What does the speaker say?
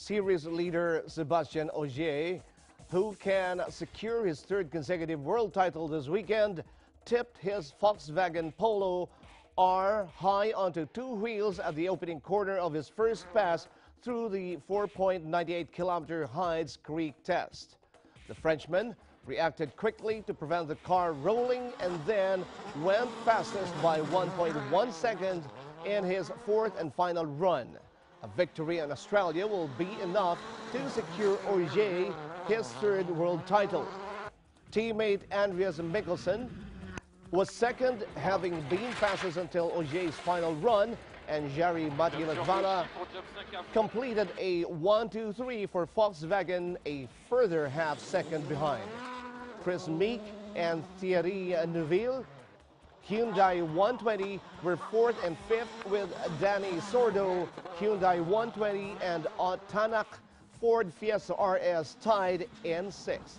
Series leader Sébastien Ogier, who can secure his third consecutive world title this weekend, tipped his Volkswagen Polo R high onto two wheels at the opening corner of his first pass through the 4.98 kilometer Hydes Creek test. The Frenchman reacted quickly to prevent the car rolling and then went fastest by 1.1 seconds in his fourth and final run. A victory in Australia will be enough to secure Ogier his third world title. Teammate Andreas Mikkelsen was second, having been fastest until Ogier's final run, and Jari Matti completed a 1-2-3 for Volkswagen, a further half second behind. Kris Meeke and Thierry Neuville Hyundai i20 were fourth and fifth with Dani Sordo, Hyundai i20 and Tanak Ford Fiesta RS tied in sixth.